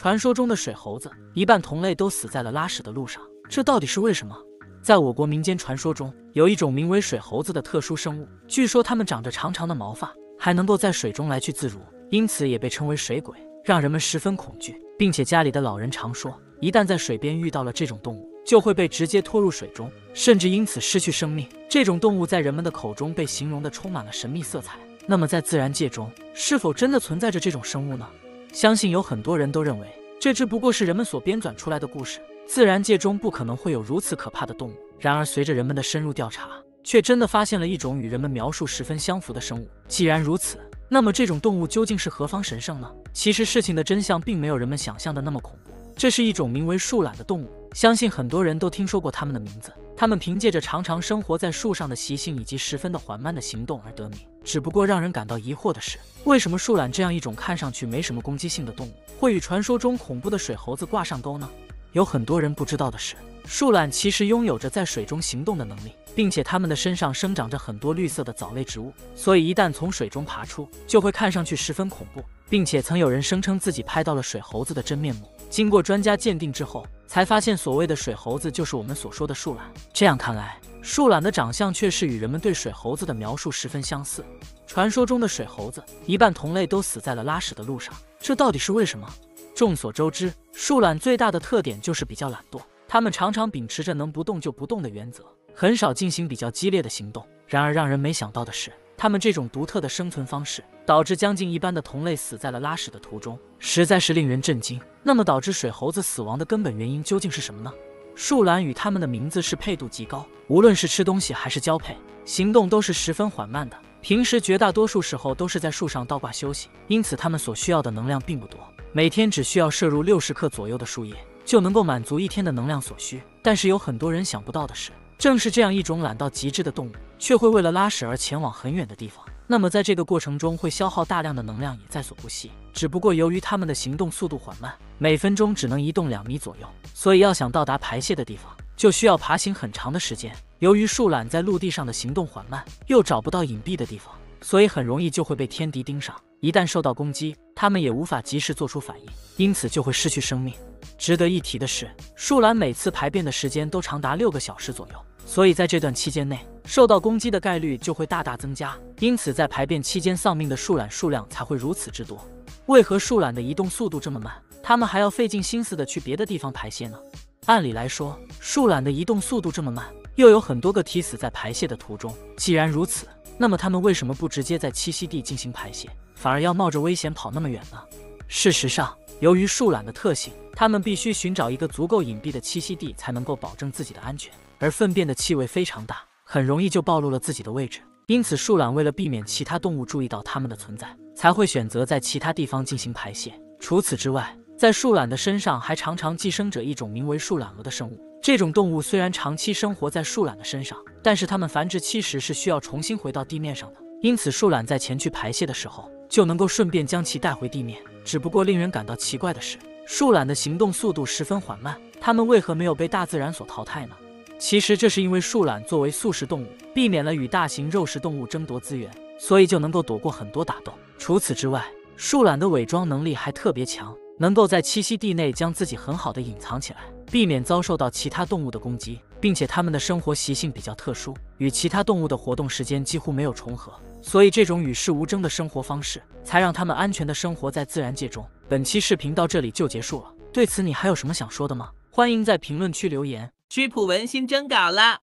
传说中的水猴子，一半同类都死在了拉屎的路上，这到底是为什么？在我国民间传说中，有一种名为水猴子的特殊生物，据说它们长着长长的毛发，还能够在水中来去自如，因此也被称为水鬼，让人们十分恐惧，并且家里的老人常说，一旦在水边遇到了这种动物，就会被直接拖入水中，甚至因此失去生命。这种动物在人们的口中被形容的充满了神秘色彩。那么在自然界中，是否真的存在着这种生物呢？相信有很多人都认为，这只不过是人们所编纂出来的故事。自然界中不可能会有如此可怕的动物。然而，随着人们的深入调查，却真的发现了一种与人们描述十分相符的生物。既然如此，那么这种动物究竟是何方神圣呢？其实，事情的真相并没有人们想象的那么恐怖。这是一种名为树懒的动物，相信很多人都听说过它们的名字。它们凭借着常常生活在树上的习性以及十分的缓慢的行动而得名。只不过让人感到疑惑的是，为什么树懒这样一种看上去没什么攻击性的动物，会与传说中恐怖的水猴子挂上钩呢？有很多人不知道的是，树懒其实拥有着在水中行动的能力，并且它们的身上生长着很多绿色的藻类植物，所以一旦从水中爬出，就会看上去十分恐怖，并且曾有人声称自己拍到了水猴子的真面目。经过专家鉴定之后，才发现所谓的水猴子就是我们所说的树懒。这样看来，树懒的长相却是与人们对水猴子的描述十分相似。传说中的水猴子，一半同类都死在了拉屎的路上，这到底是为什么？众所周知，树懒最大的特点就是比较懒惰。它们常常秉持着能不动就不动的原则，很少进行比较激烈的行动。然而，让人没想到的是，它们这种独特的生存方式，导致将近一半的同类死在了拉屎的途中，实在是令人震惊。那么，导致水猴子死亡的根本原因究竟是什么呢？树懒与它们的名字是配度极高，无论是吃东西还是交配，行动都是十分缓慢的。平时绝大多数时候都是在树上倒挂休息，因此它们所需要的能量并不多。每天只需要摄入六十克左右的树叶，就能够满足一天的能量所需。但是有很多人想不到的是，正是这样一种懒到极致的动物，却会为了拉屎而前往很远的地方。那么在这个过程中会消耗大量的能量也在所不惜。只不过由于它们的行动速度缓慢，每分钟只能移动两米左右，所以要想到达排泄的地方，就需要爬行很长的时间。由于树懒在陆地上的行动缓慢，又找不到隐蔽的地方，所以很容易就会被天敌盯上。一旦受到攻击，它们也无法及时做出反应，因此就会失去生命。值得一提的是，树懒每次排便的时间都长达六个小时左右，所以在这段期间内受到攻击的概率就会大大增加。因此，在排便期间丧命的树懒数量才会如此之多。为何树懒的移动速度这么慢，它们还要费尽心思的去别的地方排泄呢？按理来说，树懒的移动速度这么慢，又有很多个体死在排泄的途中。既然如此，那么它们为什么不直接在栖息地进行排泄？反而要冒着危险跑那么远呢？事实上，由于树懒的特性，它们必须寻找一个足够隐蔽的栖息地，才能够保证自己的安全。而粪便的气味非常大，很容易就暴露了自己的位置。因此，树懒为了避免其他动物注意到它们的存在，才会选择在其他地方进行排泄。除此之外，在树懒的身上还常常寄生着一种名为树懒蛾的生物。这种动物虽然长期生活在树懒的身上，但是它们繁殖期时是需要重新回到地面上的。因此，树懒在前去排泄的时候，就能够顺便将其带回地面。只不过令人感到奇怪的是，树懒的行动速度十分缓慢，它们为何没有被大自然所淘汰呢？其实这是因为树懒作为素食动物，避免了与大型肉食动物争夺资源，所以就能够躲过很多打斗。除此之外，树懒的伪装能力还特别强，能够在栖息地内将自己很好的隐藏起来，避免遭受到其他动物的攻击，并且它们的生活习性比较特殊，与其他动物的活动时间几乎没有重合。所以，这种与世无争的生活方式，才让它们安全的生活在自然界中。本期视频到这里就结束了，对此你还有什么想说的吗？欢迎在评论区留言。曲普文新征稿了。